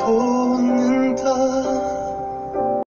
솟는다.